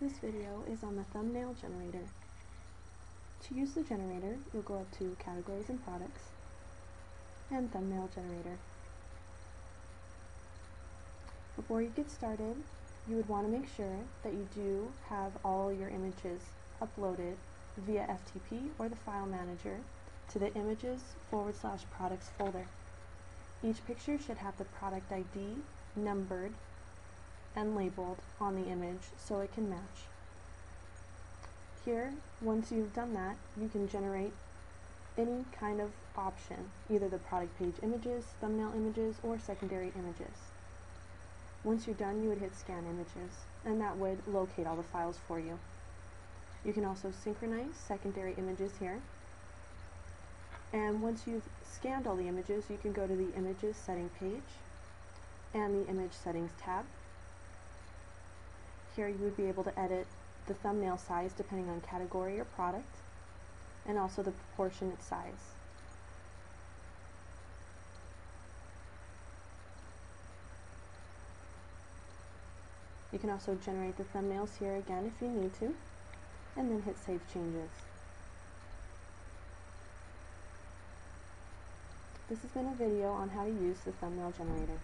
This video is on the thumbnail generator. To use the generator, you'll go up to Categories and Products, and Thumbnail Generator. Before you get started, you would want to make sure that you do have all your images uploaded via FTP or the file manager to the images forward slash products folder. Each picture should have the product ID numbered and labeled on the image so it can match. Here, once you've done that, you can generate any kind of option, either the product page images, thumbnail images, or secondary images. Once you're done, you would hit Scan Images, and that would locate all the files for you. You can also synchronize secondary images here. And once you've scanned all the images, you can go to the Images Setting page and the Image Settings tab. Here you would be able to edit the thumbnail size depending on category or product, and also the proportionate size. You can also generate the thumbnails here again if you need to, and then hit Save Changes. This has been a video on how to use the thumbnail generator.